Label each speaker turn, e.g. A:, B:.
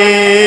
A: tuane